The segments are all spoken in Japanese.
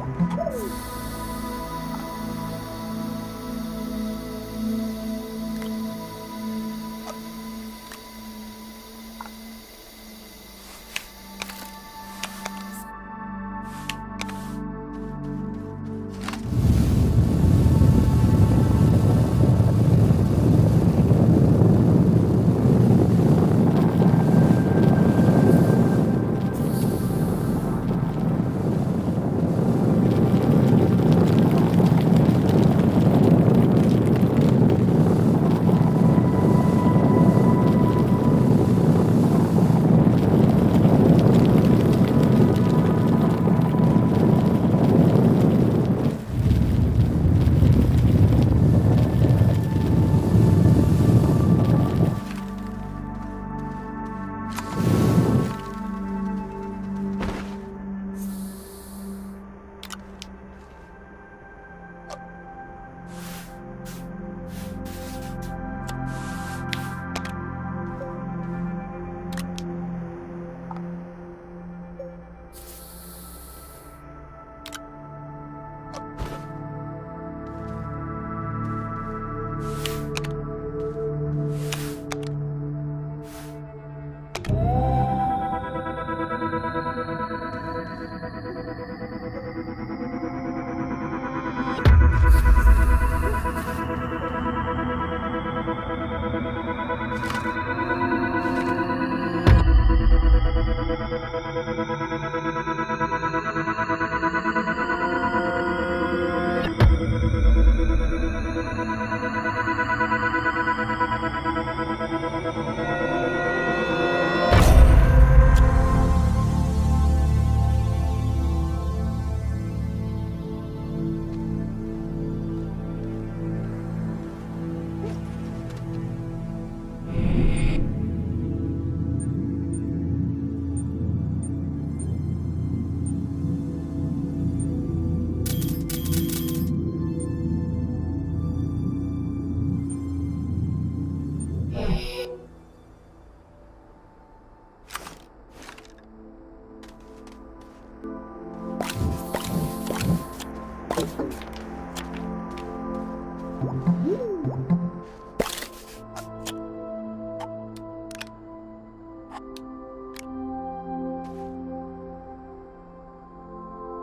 Uh.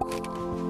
うん。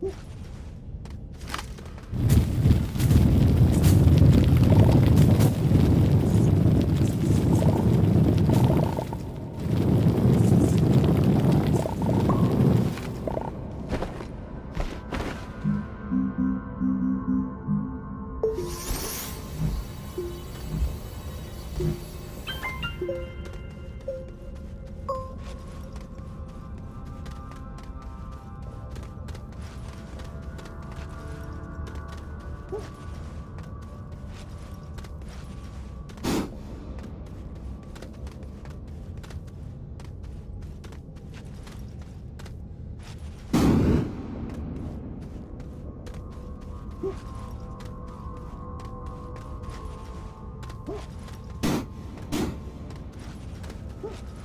Woo. Huh.